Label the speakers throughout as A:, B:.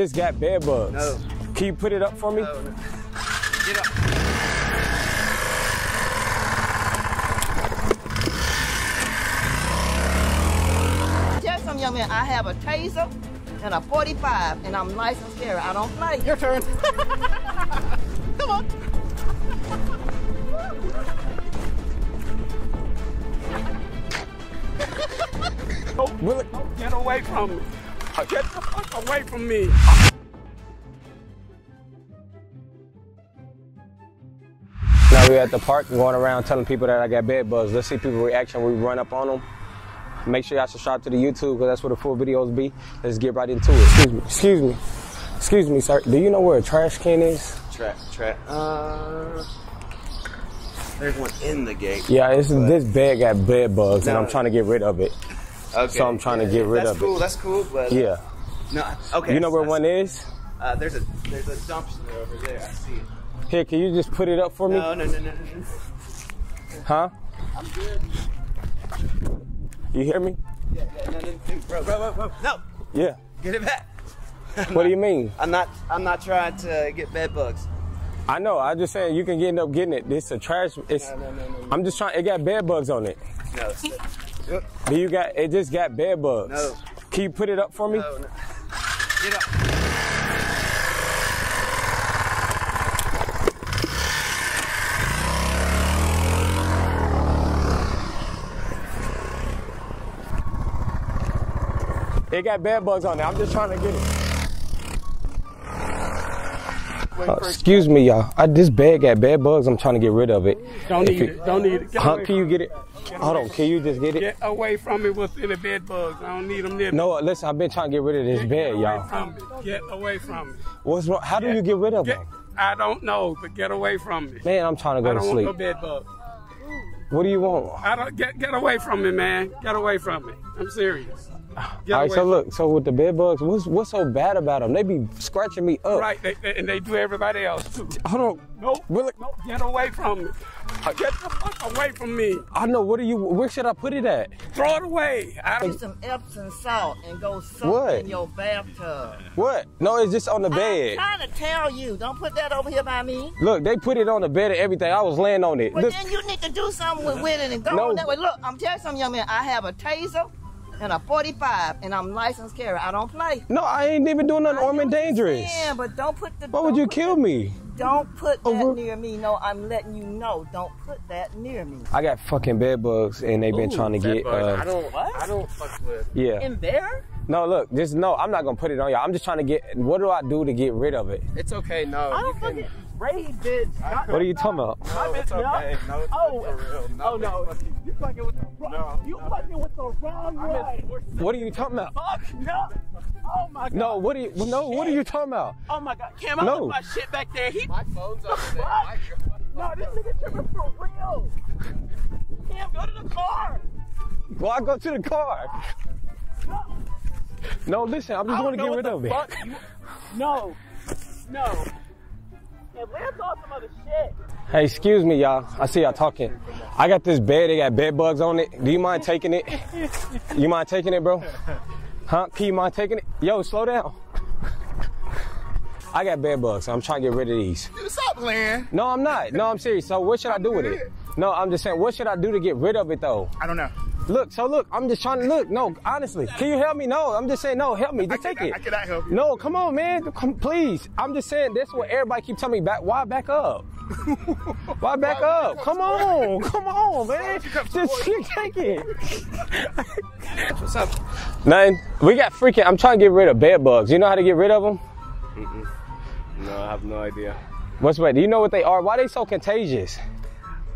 A: Just got bed bugs.
B: No.
A: Can you put it up for me?
B: No, no. Get up.
C: Tell some young man I have a taser and a 45 and I'm licensed carrier. I don't play.
B: Your turn. Come on.
A: Will it- oh,
D: Get away from me. Get the fuck away from me.
A: Now we're at the park going around telling people that I got bed bugs. Let's see people's reaction we run up on them. Make sure y'all subscribe to the YouTube because that's where the full videos be. Let's get right into it. Excuse me. Excuse me. Excuse me, sir. Do you know where a trash can is?
B: Trap, trap. Uh, there's one in the gate.
A: Yeah, it's, this bed got bed bugs and I'm trying to get rid of it.
B: Okay.
A: So I'm trying to get rid of it.
B: That's cool, That's cool. But
A: Yeah.
B: no. Okay.
A: You know where one is?
B: Uh, there's a there's a dumpster over there. I see it.
A: Here, can you just put it up for me?
B: No, no, no, no, no. no.
A: Huh?
B: I'm good.
A: You hear me?
B: Yeah, yeah, no, no, no, bro, bro, bro, bro. No,
A: Yeah.
B: get it back.
A: What do you mean?
B: I'm not. I'm not trying to get bed bugs.
A: I know. I'm just saying you can get end up getting it. This a trash. It's.
B: No, no, no, no, no.
A: I'm just trying. It got bed bugs on it.
B: No.
A: Do you got? It just got bed bugs.
B: No.
A: Can you put it up for me?
B: No, no. Get up.
A: It got bed bugs on it. I'm just trying to get it. Uh, excuse me, y'all. I, this bed got bed bugs. I'm trying to get rid of it.
D: Don't
A: If
D: need
A: you-
D: it. Don't need it. Get
A: Huh? Can you get it? Hold on. Can you just get it?
D: Get away from me with any bed bugs. I don't need them near me.
A: No, listen. I've been trying to get rid of this
D: Get
A: bed, y'all.
D: Get away from me.
A: What's wrong? How do you get rid of
D: Get,
A: them?
D: I don't know, but get away from me.
A: Man, I'm trying to go to sleep.
D: I don't want no bed bugs.
A: What do you want?
D: I don't get get away from me, man. Get away from me. I'm serious. Get
A: All right, so look, so with the bed bugs, what's what's so bad about them? They be scratching me up.
D: Right, they, they- and they do everybody else too.
A: Hold on.
D: Nope,
A: Really?
D: nope, get away from me. Uh, get the fuck away from me.
A: I know. What do you? Where should I put it at?
D: Throw it away. I
C: Get
D: don't,
C: some Epsom salt and go soak
A: What?
C: in your bathtub.
A: What? No, it's just on the bed.
C: I'm trying to tell you, don't put that over here by me.
A: Look, they put it on the bed and everything. I was laying on it.
C: But
A: Look,
C: then you need to do something with, with it and go
A: No.
C: on that way. Look, I'm telling some young man, I have a taser and I'm a 45 and I'm licensed carrier. I don't play.
A: no, I ain't even doing nothing armed and dangerous.
C: Yeah, but don't put the.
A: Why would you kill
C: that-
A: me?
C: Don't put that
A: Over-
C: near me. No, I'm letting you know. Don't put that near me.
A: I got fucking bed bugs and they've been trying to get.
D: I
A: Uh,
D: don't.
C: What?
D: I don't fuck with.
A: yeah.
C: In there?
A: No, look, just no. I'm not gonna put it on y'all. I'm just trying to get. What do I do to get rid of it?
D: It's okay. No,
C: I don't
D: can.
C: fucking raid bitch.
A: What are you talking about?
D: No, it's okay. No, it's
C: Oh,
D: for real.
C: oh no, you fucking with the wrong.
D: No,
C: you
D: no.
C: fucking with the wrong way.
A: What are you talking about?
C: Fuck no. Oh my god.
A: No, what are you? No, what are you talking about?
C: Oh my god. Cam, I
A: No.
C: no. my shit back there. He.
D: My phone's up there.
C: What? No, this nigga tripping for real. Cam, go to the car.
A: Well, I go to the car. No, No, listen, I'm just
C: I
A: gonna get rid
C: what
A: of
C: the
A: it.
C: you- No. No. Hey, let's some other shit.
A: Hey, excuse me, y'all. I see y'all talking. I got this bed. They got bed bugs on it. Do you mind taking it? You mind taking it, bro? Huh? Can you mind taking it? Yo, slow down. I got bed bugs. So I'm trying to get rid of these.
B: Dude, stop playing.
A: No, I'm not. No, I'm serious. So what should I do with it? No, I'm just saying, what should I do to get rid of it though?
B: I don't know.
A: Look, so look, I'm just trying to look. No, honestly, can you help me? No, I'm just saying, no, help me. Just take it.
B: I cannot help you.
A: No, come on, man. Come, please. I'm just saying that's what everybody keep telling me back. Why back up? Why back up? Come on, come on, man. Just take it.
D: What's up?
A: Nothing. We got freaking. I'm trying to get rid of bed bugs. You know how to get rid of them?
E: No, I have no idea.
A: What's what? Do you know what they are? Why they so contagious?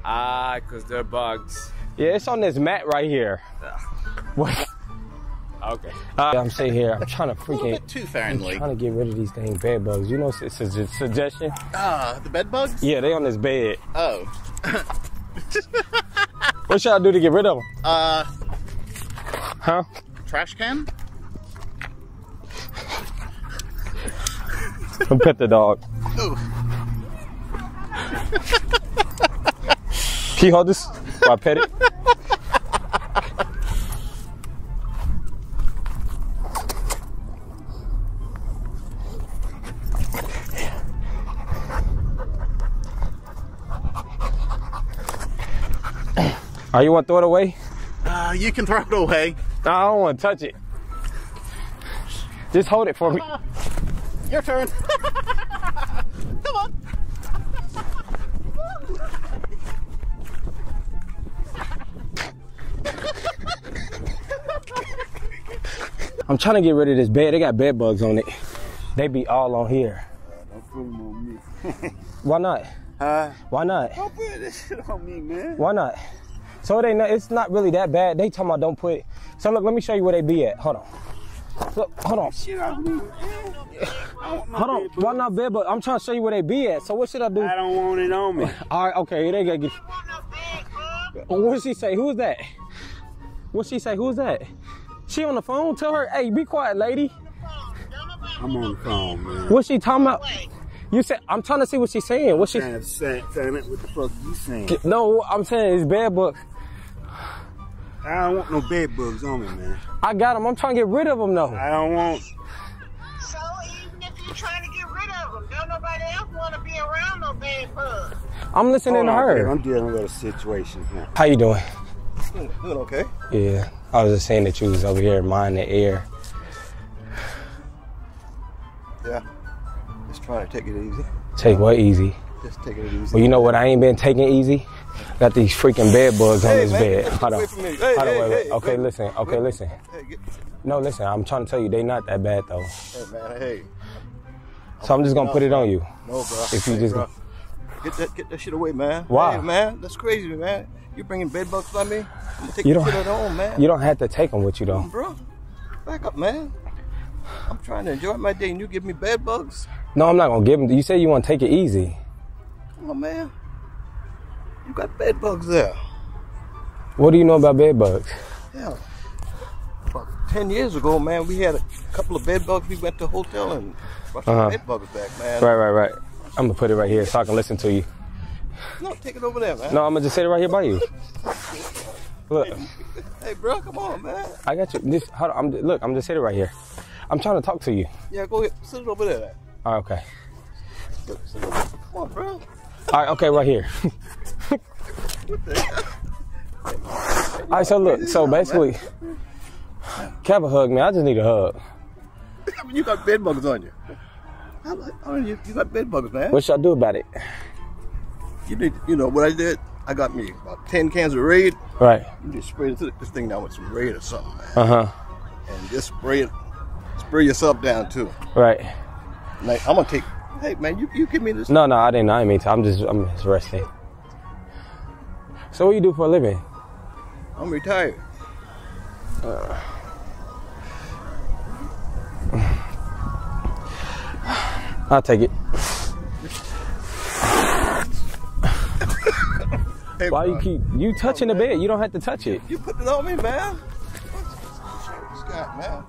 E: Ah, because they're bugs.
A: Yeah, it's on this mat right here. What?
E: Okay.
A: Uh, I'm sitting here. I'm trying to freaking.
B: Too
A: I'm
B: Fahrenheit.
A: trying to get rid of these dang bed bugs. You know, it's a suggestion.
B: Uh, the bed bugs?
A: Yeah, they on this bed.
B: Oh.
A: What should I do to get rid of them?
B: Uh,
A: Huh?
B: trash can?
A: Come pet the dog.
B: Ooh.
A: Can you hold this? before I pet it? Are oh, you want to throw it away?
B: Uh, you can throw it away.
A: No, I don't want to touch it. Just hold it for me.
B: Your turn.
A: I'm trying to get rid of this bed. They got bed bugs on it. They be all on here.
B: Don't put them on me.
A: Why not?
B: Huh?
A: Why not?
B: Don't put this shit on me, man.
A: Why not? So it ain't. It's not really that bad. They talking about don't put. So look, let me show you where they be at. Hold on. Look, hold on.
B: Shit on me.
A: Hold on. Why not bed bug? I'm trying to show you where they be at. So what should I do?
B: I don't want it on me.
A: All right. Okay. They gotta get. What she say? Who's that? What she say? Who's that? She on the phone? Tell her, hey, be quiet, lady.
B: I'm on the phone, man.
A: What she talking about? You said I'm trying to see what she's saying. What she?
B: Trying to saying it, what the fuck are you saying?
A: No, I'm saying it's bed bugs.
B: I don't want no bed bugs on me, man.
A: I got them. I'm trying to get rid of them though.
B: I don't want.
F: So even if you're trying to get rid of them, don't nobody else want to be around no bed bugs.
A: I'm listening
B: Hold
A: to
B: on, babe,
A: her.
B: I'm dealing with a situation here.
A: How you doing?
B: Doing okay?
A: Yeah, I was just saying that you was over here minding the air.
B: Yeah. Just trying to take it easy.
A: Take what easy?
B: Just taking it easy.
A: Well, you know what? I ain't been taking easy. Got these freaking bed bugs on
B: Hey,
A: this
B: man,
A: bed. Hold on.
B: Hey,
A: Hold on,
B: hey,
A: wait, wait.
B: hey,
A: Okay,
B: wait.
A: listen. Okay, listen. No, listen. I'm trying to tell you, they not that bad though.
B: hey, man, hey.
A: So I'm just gonna put it on you.
B: No, bro.
A: If you just-
B: bro. Get that, get that shit away, man.
A: Why?
B: Hey, man, that's crazy, man. You bringing bed bugs by me? I'm gonna take
A: You don't-
B: shit at home, man.
A: You don't have to take them with you though.
B: bro. Back up, man. I'm trying to enjoy my day, and you give me bed bugs?
A: No, I'm not gonna give them. You say you want to take it easy.
B: Come on, man. You got bed bugs there.
A: What do you know about bed bugs?
B: Yeah. About 10 years ago, man, we had a couple of bed bugs. We went to a hotel and brought some
A: Uh-huh.
B: bed bugs back, man.
A: Right, right, right. I'm gonna put it right here so I can listen to you.
B: No, take it over there, man.
A: No, I'm gonna just sit it right here by you. Look,
B: Hey, bro, come on, man.
A: I got you. Just hold on. I'm, look, I'm just sitting right here. I'm trying to talk to you.
B: Yeah, go ahead. Sit it over there. Man.
A: All right, okay.
B: Sit sit it over. Come on, bro.
A: All right, okay, right here. All right, so look, so basically, Kevin hug me. I just need a hug.
B: I mean, you got bed bugs on you. How, how you, you got bed bugs, man?
A: What should I do about it?
B: You need, you know what I did? I got me about 10 cans of Raid.
A: Right.
B: You just spray this this thing down with some Raid or something, man.
A: Uh huh.
B: And just spray it, spray yourself down too.
A: Right.
B: Like, I'm gonna take, hey man, you, you give me this.
A: No, no, I didn't. I didn't mean to. I'm just, I'm just resting. So what you do for a living?
B: I'm retired.
A: I'll take it.
B: Hey,
A: Why
B: bro,
A: you keep you touching the bed? You don't have to touch it.
B: You put it on me, man. Scott, man.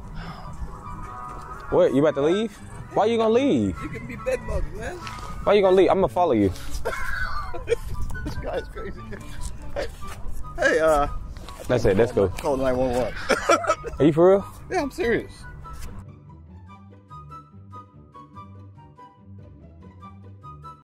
A: What? You about to leave? Why you gonna leave?
B: You give me bed bugs, man.
A: Why you gonna leave? I'm gonna follow you.
B: This guy's crazy. Hey, hey uh,
A: That's it. Let's go.
B: call 911.
A: Are you for real?
B: yeah, I'm serious.